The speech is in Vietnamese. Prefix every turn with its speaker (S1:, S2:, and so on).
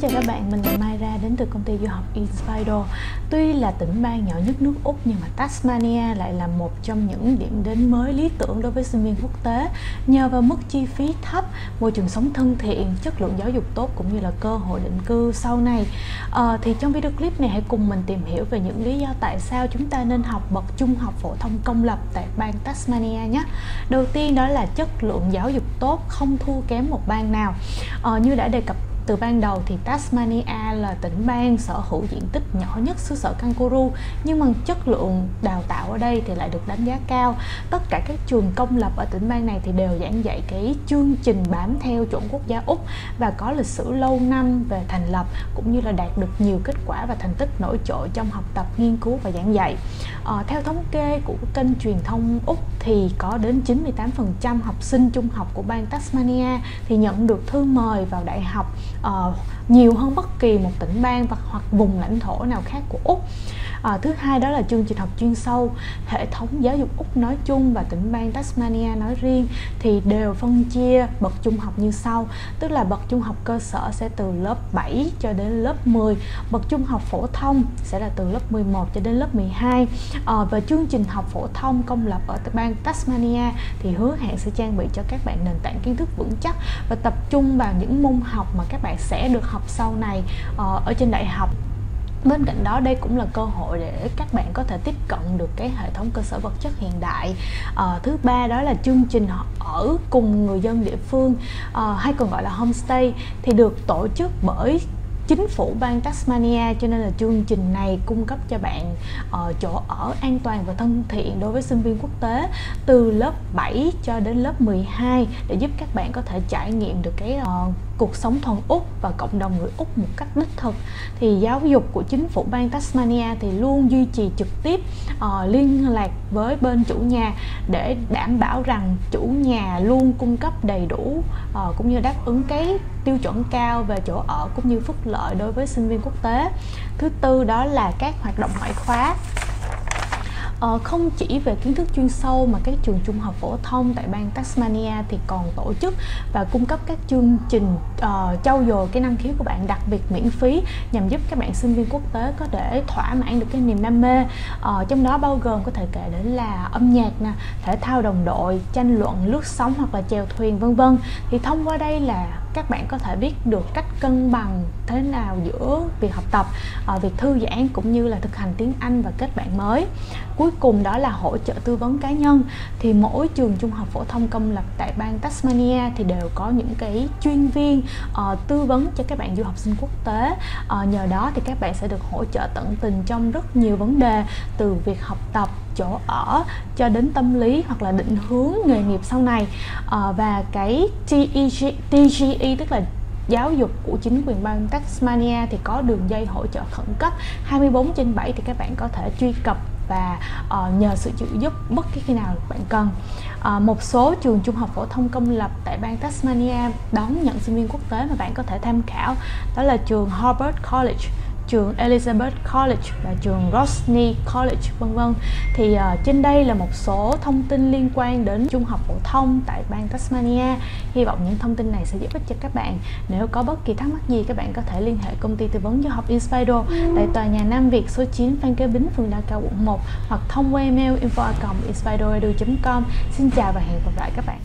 S1: chào các bạn, mình là Mai Ra đến từ công ty du học Inspiro. Tuy là tỉnh bang nhỏ nhất nước Úc nhưng mà Tasmania lại là một trong những điểm đến mới lý tưởng đối với sinh viên quốc tế nhờ vào mức chi phí thấp, môi trường sống thân thiện, chất lượng giáo dục tốt cũng như là cơ hội định cư sau này. À, thì trong video clip này hãy cùng mình tìm hiểu về những lý do tại sao chúng ta nên học bậc trung học phổ thông công lập tại bang Tasmania nhé. Đầu tiên đó là chất lượng giáo dục tốt không thua kém một bang nào. À, như đã đề cập từ ban đầu thì Tasmania là tỉnh bang sở hữu diện tích nhỏ nhất xứ sở kangaroo nhưng mà chất lượng đào tạo ở đây thì lại được đánh giá cao. Tất cả các trường công lập ở tỉnh bang này thì đều giảng dạy cái chương trình bám theo chuẩn quốc gia Úc và có lịch sử lâu năm về thành lập cũng như là đạt được nhiều kết quả và thành tích nổi trội trong học tập, nghiên cứu và giảng dạy. À, theo thống kê của kênh truyền thông Úc thì có đến 98% học sinh trung học của bang Tasmania thì nhận được thư mời vào đại học uh, nhiều hơn bất kỳ một tỉnh bang và hoặc vùng lãnh thổ nào khác của Úc à, thứ hai đó là chương trình học chuyên sâu hệ thống giáo dục úc nói chung và tỉnh bang tasmania nói riêng thì đều phân chia bậc trung học như sau. Tức là bậc trung học cơ sở sẽ từ lớp 7 cho đến lớp 10 bậc trung học phổ thông sẽ là từ lớp 11 cho đến lớp 12 à, ờ, và chương trình học phổ thông công lập ở bang tasmania thì hứa hẹn sẽ trang bị cho các bạn nền tảng kiến thức vững chắc và tập trung vào những môn học mà các bạn sẽ được học sau này ờ, ở trên đại học bên cạnh đó đây cũng là cơ hội để các bạn có thể tiếp cận được cái hệ thống cơ sở vật chất hiện đại. À, thứ ba đó là chương trình ở cùng người dân địa phương à, hay còn gọi là homestay thì được tổ chức bởi chính phủ bang Tasmania. Cho nên là chương trình này cung cấp cho bạn uh, chỗ ở an toàn và thân thiện đối với sinh viên quốc tế từ lớp 7 cho đến lớp 12 để giúp các bạn có thể trải nghiệm được cái uh, cuộc sống thuần Úc và cộng đồng người Úc một cách đích thực. Thì giáo dục của chính phủ bang Tasmania thì luôn duy trì trực tiếp uh, liên lạc với bên chủ nhà để đảm bảo rằng chủ nhà luôn cung cấp đầy đủ uh, cũng như đáp ứng cái tiêu chuẩn cao về chỗ ở cũng như phúc lợi đối với sinh viên quốc tế. Thứ tư đó là các hoạt động ngoại khóa. Ờ, không chỉ về kiến thức chuyên sâu mà các trường trung học phổ thông tại bang Tasmania thì còn tổ chức và cung cấp các chương trình uh, trau dồi cái năng khiếu của bạn đặc biệt miễn phí nhằm giúp các bạn sinh viên quốc tế có thể thỏa mãn được cái niềm đam mê. Uh, trong đó bao gồm có thể kể đến là âm nhạc nè thể thao đồng đội tranh luận lướt sóng hoặc là chèo thuyền vân vân. Thì thông qua đây là các bạn có thể biết được cách cân bằng thế nào giữa việc học tập ờ, việc thư giãn cũng như là thực hành tiếng Anh và kết bạn mới. Cuối cùng đó là hỗ trợ tư vấn cá nhân. Thì mỗi trường trung học phổ thông công lập tại bang Tasmania thì đều có những cái chuyên viên uh, tư vấn cho các bạn du học sinh quốc tế. Uh, nhờ đó thì các bạn sẽ được hỗ trợ tận tình trong rất nhiều vấn đề từ việc học tập chỗ ở cho đến tâm lý hoặc là định hướng nghề nghiệp sau này. Và cái TEG, TGE tức là giáo dục của chính quyền bang Tasmania thì có đường dây hỗ trợ khẩn cấp. 24 trên 7 thì các bạn có thể truy cập và uh, nhờ sự trợ giúp bất kỳ khi nào bạn cần. Uh, một số trường trung học phổ thông công lập tại bang Tasmania đón nhận sinh viên quốc tế mà bạn có thể tham khảo. Đó là trường Harvard College trường Elizabeth College và trường Rosny College vân vân. Thì uh, trên đây là một số thông tin liên quan đến trung học phổ thông tại bang Tasmania. Hy vọng những thông tin này sẽ giúp ích cho các bạn. Nếu có bất kỳ thắc mắc gì các bạn có thể liên hệ công ty tư vấn du học Inspiro tại tòa nhà Nam Việt số 9 Phan Kế Bính phường Đa Cao quận 1 hoặc thông qua email info com. Xin chào và hẹn gặp lại các bạn.